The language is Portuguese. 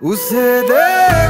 O CD.